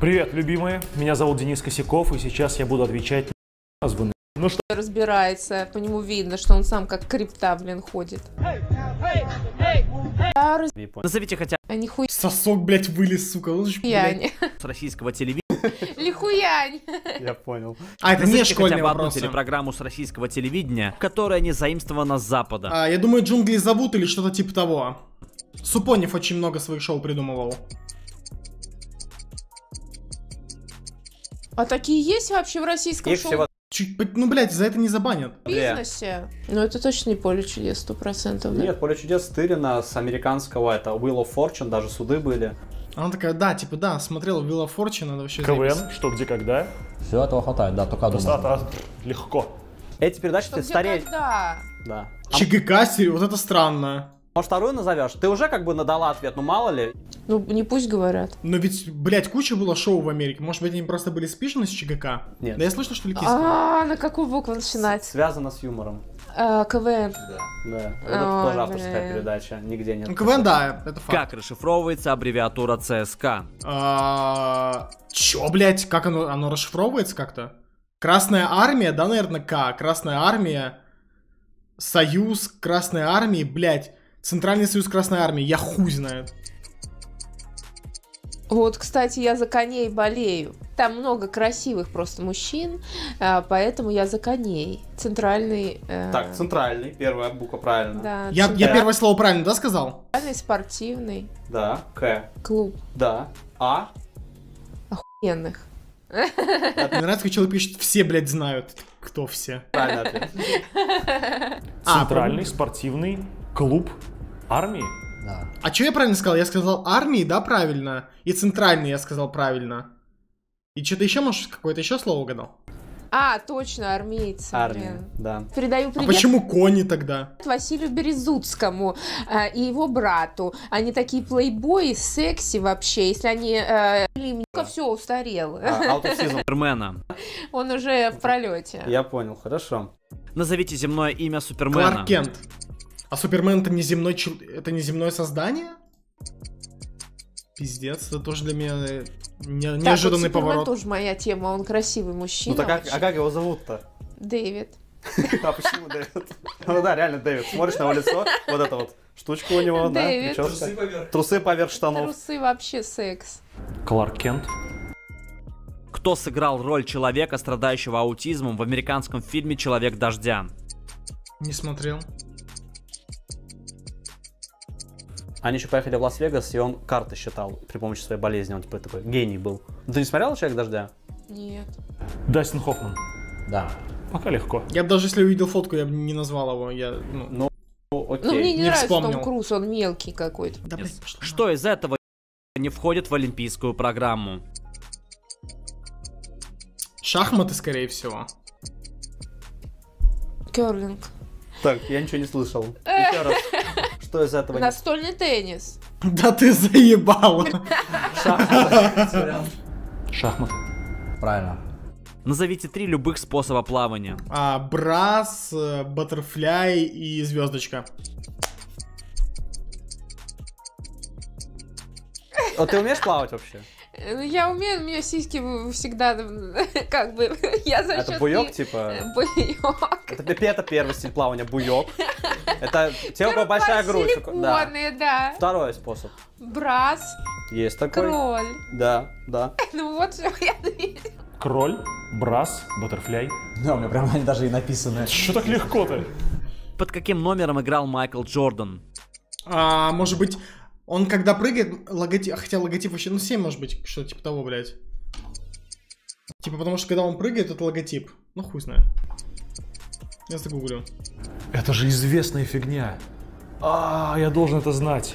Привет, любимые. Меня зовут Денис Косяков, и сейчас я буду отвечать на названные. Ну что, разбирается, по нему видно, что он сам как крипта, блин, ходит. А, раз- Назовите хотя а нихуя Сосок, блядь, вылез, сука. Он же, блядь. с российского телевидения. Лихуянь. Я понял. А, это не одну вопросы. телепрограмму с российского телевидения, которая не заимствована с Запада. А, я думаю, джунгли зовут или что-то типа того. Супонев очень много своих шоу придумывал. А такие есть вообще в российском Их всего Чуть, ну, блядь, за это не забанят. шоу-бизнесе? Ну, это точно не поле чудес, сто процентов, да? Нет, поле чудес стырено с американского, это Wheel of Fortune, даже суды были. Она такая, да, типа, да, смотрела Вилла Форчина, это вообще заебись. КВН, что, где, когда? Все этого хватает, да, только. Достаточно легко. Эти передачи Что, ты где, когда? Да. ЧГК, серьё- вот это странно. Может, вторую назовешь? Ты уже как бы надала ответ, ну мало ли. Ну, не пусть говорят. Но ведь, блядь, куча было шоу в Америке. Может быть, они просто были спишены с ЧГК? Нет. Да я слышал, что ли. А, на какую букву начинать? Связано с юмором. А, КВН. Да. Ой, это тоже авторская передача. Нигде нет. Ну, КВН, да, это факт. Как расшифровывается аббревиатура ЦСК? А, Чё, блядь, как оно, оно расшифровывается как-то? Красная армия, да, наверное, К. Красная армия, Союз Красной армии, блядь. Центральный союз Красной армии, я хуй знает. Вот, кстати, я за коней болею. Там много красивых просто мужчин, а, поэтому я за коней. Центральный... э, Так, центральный, первая буква правильно. Да, Я, я центральный первое слово правильно, да, сказал? спортивный Да. К. клуб Да. А. охуенных. Мне нравится, как человек пишет, все, блядь, знают. Кто все? Ответ. А, Центральный спортивный клуб армии. Да. А что я правильно сказал? Я сказал армии, да, правильно? И центральный я сказал правильно. И что-то еще, может, какое-то еще слово угадал? А, точно, армейцы. Армия. блин. Да. Передаю А привет почему кони тогда? Василию Березутскому э, и его брату. Они такие плейбои, секси вообще. Если они... Э, все устарел. А. Супермена. Он уже в пролете. Я понял, хорошо. Назовите земное имя Супермена. Кларк Кент. А Супермен это не земной чел- это не земное создание? Пиздец, это тоже для меня э, не- Так, неожиданный вот поворот. тоже моя тема. Он красивый Ну мужчина. так как, а как его зовут-то? Дэвид. А почему Дэвид? Ну да, реально Дэвид. Смотришь на его лицо, вот это вот штучка у него, да, прическа. Трусы поверх штанов. Трусы вообще секс. Кларк Кент. Кто сыграл роль человека, страдающего аутизмом в американском фильме «Человек дождя»? Не смотрел. Они еще поехали в Лас-Вегас, и он карты считал при помощи своей болезни. Он типа такой гений был. Ты не смотрел «Человек дождя»? Нет. Дастин Хоффман. Да. Пока легко. Я бы даже если увидел фотку, я бы не назвал его. Я, ну... Ну, Ну, окей. мне не, не нравится вспомнил. Том Круз, он мелкий какой-то. Да, Что из этого не входит в олимпийскую программу? Шахматы, скорее всего. Керлинг. Так, я ничего не слышал. Еще раз. Что из этого Настольный теннис. Да ты заебала. Шахматы. Правильно. Назовите три любых способа плавания. А, брас, э, баттерфляй и звездочка. А ты умеешь плавать вообще? Ну, Я умею, у меня сиськи всегда как бы... Я за Это буёк, них- типа? Буёк. Это, это первый стиль плавания, буёк. Это те, у кого большая грудь. Да. Силиконы, да. Второй способ. Брас, Есть такой. кроль. Да, да. Ну вот что я. Кроль, брас, баттерфляй. Да, у меня прям они даже и написаны. Что так легко-то? Под каким номером играл Майкл Джордан? А, может быть, он когда прыгает, логотип, хотя логотип вообще, ну 7 может быть, что-то типа того, блядь. Типа потому что когда он прыгает, это логотип. Ну хуй знает. Я загуглю. Это же известная фигня. А, я должен это знать.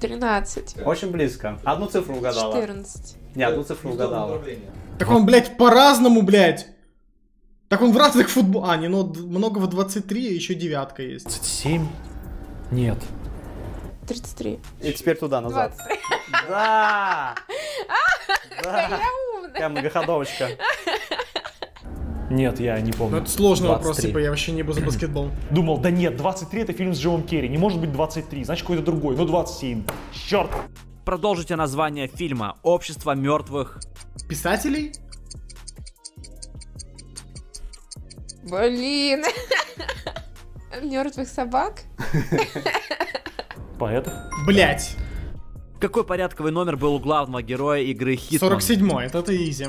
13. Очень близко. Одну цифру угадала. 14. Не, одну цифру угадала. Так он, блядь, по-разному, блядь. Так он в разных футбол... А, не, ну много в 23, и еще девятка есть. 27? Нет. 33. И теперь туда, назад. 23. Да! Да! Я умная. Такая многоходовочка. Нет, я не Ну помню. это сложный вопрос, 23. типа я вообще не был за баскетбол. Думал, да нет, 23 это фильм с Джимом Керри. Не может быть 23, значит какой-то другой. Ну 27. Черт. Продолжите название фильма «Общество мертвых». Писателей? Блин. Мертвых собак? Поэтов. Блять. Какой порядковый номер был у главного героя игры Hitman? 47-й, это ты изи.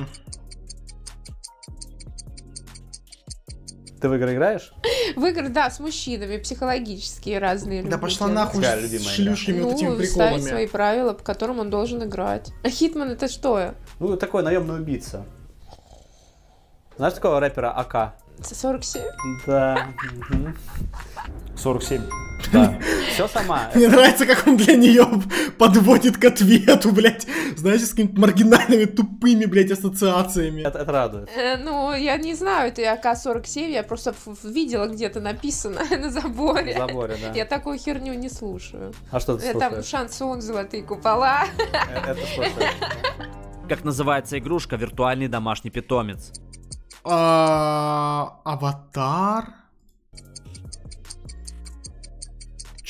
Ты в игры играешь? В игры, да, с мужчинами, психологические разные. Да пошла делать. нахуй Какая с любимая шлюшными вот этими Ну, ставить свои приколами. правила, по которым он должен играть. А Хитман это что? Ну, такой наемный убийца. Знаешь такого рэпера АК? 47? Да. мгм. 47. Да. Все сама. Мне нравится, как он для нее подводит к ответу, блядь. Знаешь, с какими-то маргинальными, тупыми, блядь, ассоциациями. Это, это радует. Э, ну, я не знаю, это АК-47, я просто видела где-то написано на заборе. В заборе, да. Я такую херню не слушаю. А что ты Э, Там шансон, золотые купола. Э, Это слушаешь. Как называется игрушка «Виртуальный домашний питомец»? А, Аватар?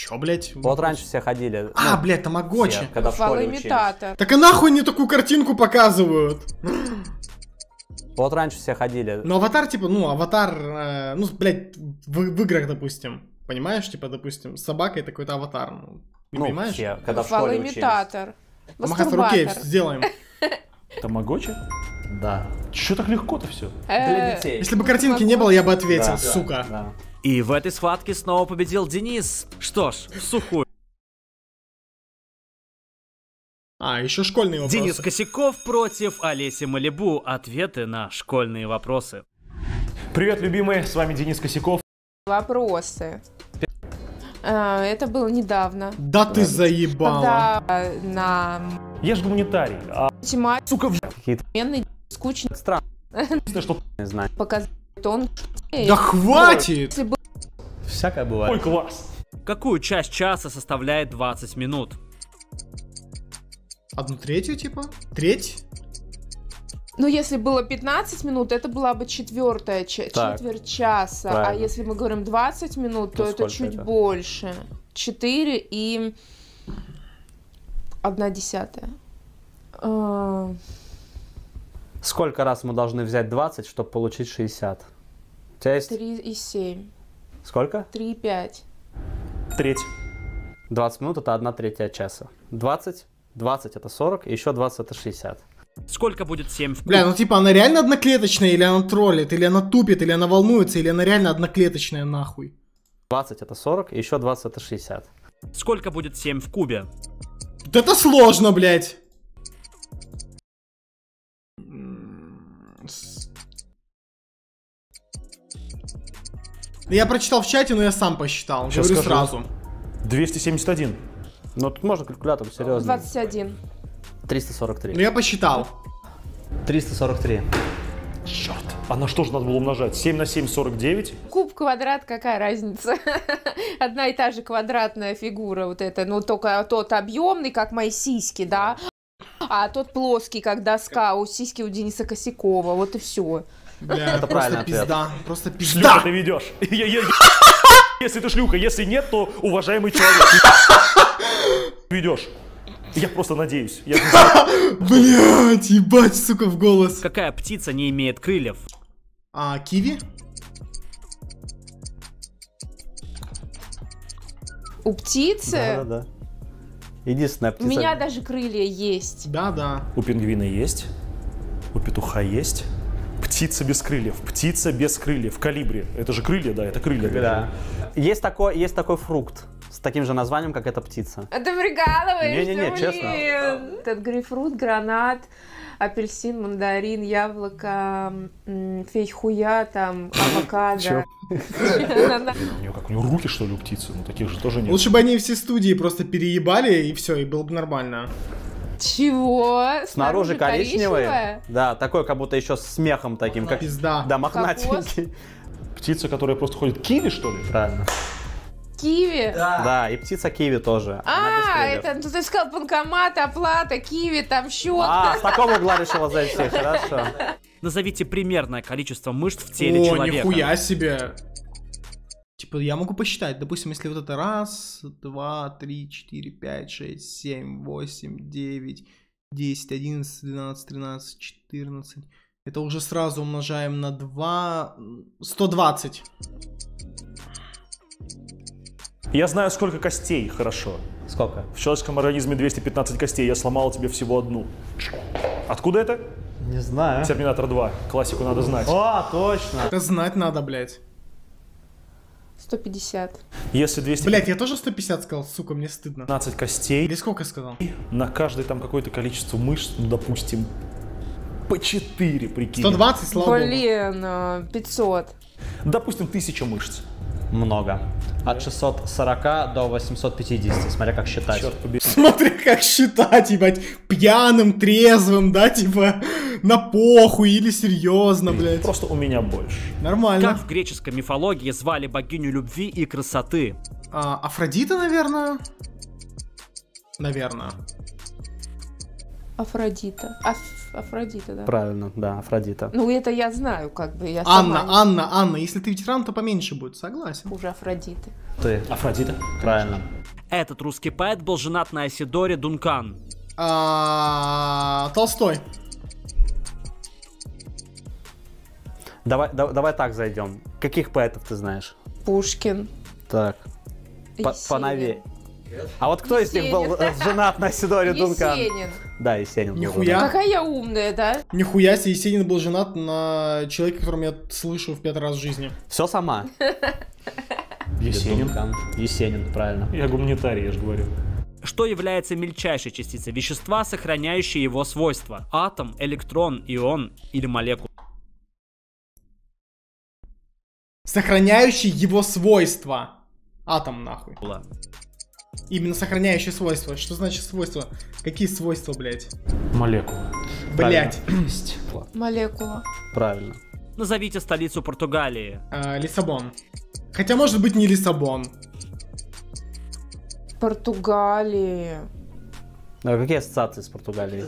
Чё, блядь? Вот раньше все ходили. А, ну, блядь, Тамагочи. все, когда в школе учились. Так и нахуй мне такую картинку показывают? Вот раньше все ходили. Ну, аватар, типа, ну, аватар, э, ну, блядь, в, в играх, допустим. Понимаешь, типа, допустим, с собакой это какой-то аватар. Ну, не Ну, понимаешь? все, когда в школе учились. Фалоимитатор. Махаться окей, сделаем. Тамагочи? Да. Чё так легко-то все? Э, Для детей. Если бы картинки не было, я бы ответил, Да. сука. И в этой схватке снова победил Денис. Что ж, в сухую. А, еще школьные вопросы. Денис Косяков против Олеси Малибу. Ответы на школьные вопросы. Привет, любимые, с вами Денис Косяков. Вопросы. А, Это было недавно. Да ты заебала. Когда на Я же гуманитарий, а тематике сука, в Какие-то скучно странные что знания. показать он. Да хватит! Если бы Всякое Ой, бывает. класс. Какую часть часа составляет 20 минут? Одну третью, типа? Треть? Ну, если было 15 минут, это была бы четвертая Так. четверть часа. А Правильно. если мы говорим 20 минут, то, То это сколько чуть это? больше. 4 и одна десятая. Сколько раз мы должны взять 20, чтобы получить 60? У тебя есть 3 и 7. сколько? 3 и 5. Треть. 20 минут это 1 третья часа. 20, 20 это 40, и еще 20 это 60. Сколько будет 7 в Бля, ну типа она реально одноклеточная, или она троллит, или она тупит, или она волнуется, или она реально одноклеточная нахуй. 20 это 40, и еще 20 это 60. Сколько будет 7 в кубе? Вот это сложно, блядь. Я прочитал в чате, но я сам посчитал. Щас Говорю скажу. сразу. 271. Но тут можно калькулятор, серьезно. 21. 343. Ну я посчитал. 343. Черт. А на что же надо было умножать? 7 на 7, 49. Куб, квадрат, какая разница? Одна и та же квадратная фигура вот эта, ну только тот объемный, как мои сиськи, да, а тот плоский, как доска, у сиськи у Дениса Косякова, вот и все. Бля, это правильный просто ответ. пизда. Просто Шлюха пизда. ты ведешь. Если ты шлюха, если нет, то уважаемый человек. Ты Ведешь. Я просто надеюсь. Я. Блять, ебать, сука, в голос. Какая птица не имеет крыльев? А, киви? У птицы Да-да-да. Единственная у птица. меня даже крылья есть. Да, да. У пингвина есть. У петуха есть. Птица без крыльев. Птица без крыльев. Калибри. Это же крылья, да, это крылья. Да. Есть такой, есть такой фрукт с таким же названием, как эта птица. А ты прикалываешься, Не-не-не, честно. Этот грейпфрут, гранат, апельсин, мандарин, яблоко, фейхуя, там, авокадо. У нее как, у нее руки, что ли, у птицы? Ну, таких же тоже нет. Лучше бы они все студии просто переебали, и все, и было бы нормально. Чего? Снаружи коричневый. коричневая? Да, такой, как будто еще с смехом таким, как... Пизда. Да, мохнатенький. Птица, которая просто ходит киви, что ли? Правильно. Киви? Да, и птица киви тоже. А, это, ну, ты сказал банкомат, оплата, киви, там счет. А, с такого угла решила зайти, хорошо. Назовите примерное количество мышц в теле О, человека. нихуя себе. Типа, я могу посчитать. Допустим, если вот это раз, два, три, четыре, пять, шесть, семь, восемь, девять, 10, 11, 12, 13, 14. Это уже сразу умножаем на 2. 120. Я знаю, сколько костей, хорошо. Сколько? В человеческом организме 215 костей, я сломал тебе всего одну. Откуда это? Не знаю. Терминатор 2. Классику надо знать. О, точно. Это знать надо, блядь. 150. Если 215 Блядь, я тоже 150 сказал, сука, мне стыдно. костей, Или сколько я сказал? на каждое там какое-то количество мышц, ну, допустим, по 4, прикинь. 120, слава богу. Блин, э, 500. Допустим, 1000 мышц. Много. От 640 до 850, смотря как считать. Черт побери. Смотри, как считать, ебать, пьяным, трезвым, да, типа, на похуй или серьезно, блядь. Просто у меня больше. Нормально. Как в греческой мифологии звали богиню любви и красоты? А, Афродита, наверное? Наверное. Афродита. Аф- Афродита, да. Правильно, да, Афродита. Ну, это я знаю, как бы. Я Анна, сама Анна, Анна, если ты ветеран, то поменьше будет, согласен. не хуже Афродиты. Ты. Афродита? Правильно. Этот русский поэт был женат на Асидоре Дункан. А, Толстой. Давай, да- давай так зайдем. Каких поэтов ты знаешь? Пушкин. Так. По-. Поновее. А вот кто из них был Есенин. женат на Сидоре Дункан? Есенин. Да, Есенин. был Нихуя. женат. Какая я умная, да? Нихуя себе, Есенин был женат на человеке, которого я слышу в пятый раз в жизни. Все сама. Есенин. Дункан. Есенин, правильно. Я гуманитарий, я же говорю. Что является мельчайшей частицей вещества, сохраняющей его свойства? Атом, электрон, ион или молекула? Сохраняющий его свойства. Атом, нахуй. Именно сохраняющие свойства. Что значит свойства? Какие свойства, блядь? Молекула. Блядь. Молекула. Правильно. Назовите столицу Португалии. А, Лиссабон. Хотя, может быть, не Лиссабон. Португалия. А какие ассоциации с Португалией?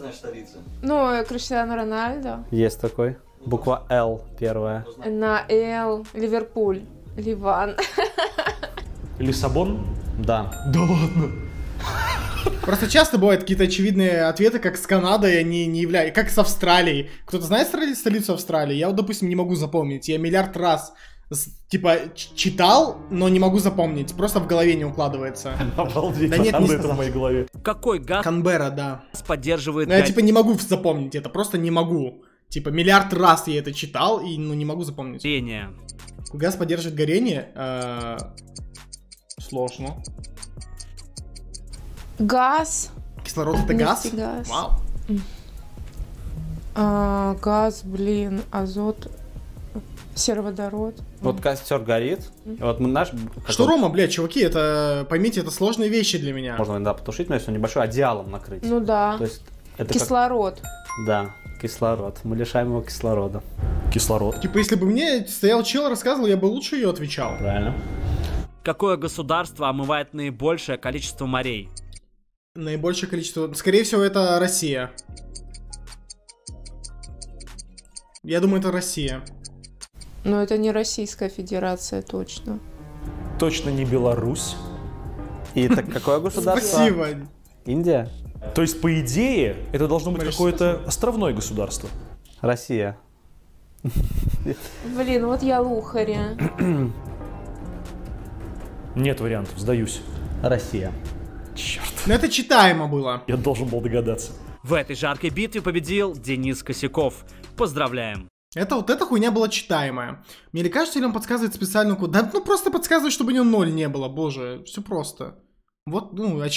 Ну, э, Криштиану Рональдо. Есть такой. Буква Л первая. На Л. Ливерпуль. Ливан. Лиссабон? Да. Да ладно. Просто часто бывают какие-то очевидные ответы, как с Канадой они не являются, как с Австралией. Кто-то знает столицу Австралии? Я вот, допустим, не могу запомнить. Я миллиард раз типа читал, но не могу запомнить. Просто в голове не укладывается. Обалдеть, Да нет, не это в моей голове? Какой газ Канберра, да. поддерживает Но я типа не могу запомнить это, просто не могу. Типа миллиард раз я это читал и ну не могу запомнить. горение? Газ поддерживает горение. Сложно. Газ. Кислород это газ? Нефтегаз. Вау. А, газ, блин, азот. Сероводород. Вот костер горит. и Вот мы наш... Что, Рома, блядь, чуваки, это, поймите, это сложные вещи для меня. Можно иногда потушить, но если небольшой одеялом накрыть. Ну да. То есть это как- Кислород. Да, кислород. Мы лишаем его кислорода. Кислород. Типа, если бы мне стоял чел, рассказывал, я бы лучше ее отвечал. Правильно. Какое государство омывает наибольшее количество морей? Наибольшее количество... Скорее всего, это Россия. Я думаю, это Россия. Но это не Российская Федерация, точно. Точно не Беларусь. И так какое государство? Спасибо. Индия? То есть, по идее, это должно быть какое-то островное государство. Россия. Блин, вот я лухаря. Нет вариантов, сдаюсь. Россия. Черт, Но это читаемо было. я должен был догадаться. В этой жаркой битве победил Денис Косяков. Поздравляем! Это вот эта хуйня была читаемая. Мне ли кажется, или он подсказывает специально куда? Да, ну просто подсказывает, чтобы у него ноль не было, боже, все просто. Вот, ну,